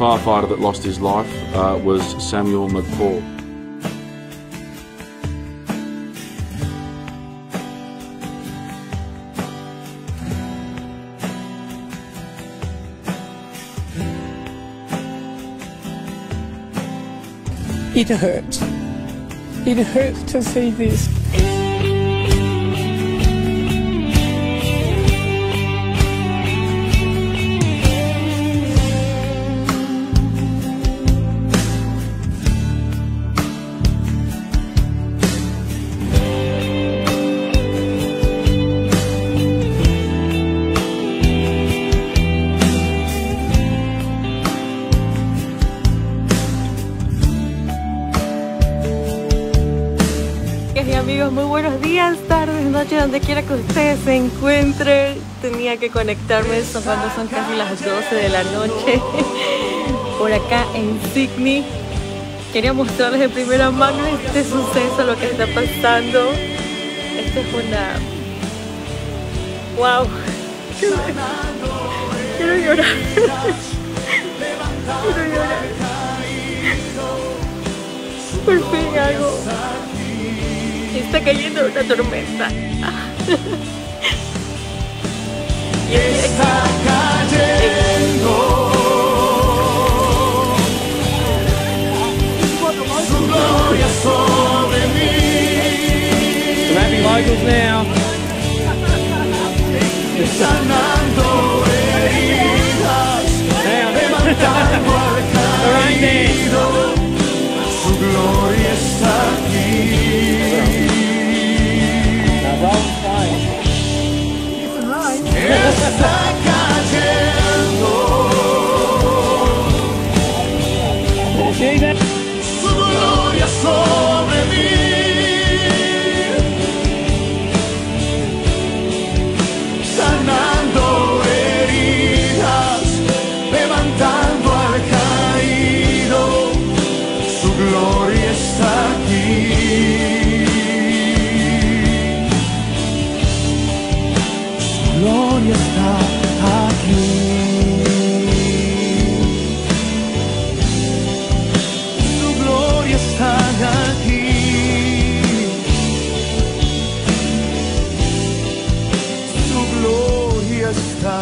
Firefighter that lost his life uh, was Samuel McCall. It hurts. It hurts to see this. Amigos, muy buenos días, tardes, noches, donde quiera que ustedes se encuentren. Tenía que conectarme, son cuando son casi las 12 de la noche, por acá en Sydney. Quería mostrarles de primera mano este suceso, lo que está pasando. Esto es una... ¡Wow! Quiero llorar. Quiero llorar. Por fin algo está cayendo una tormenta. y está cayendo. Su gloria sobre mí. Some happy now. Sanando gloria está aquí. Su gloria está aquí. Su gloria está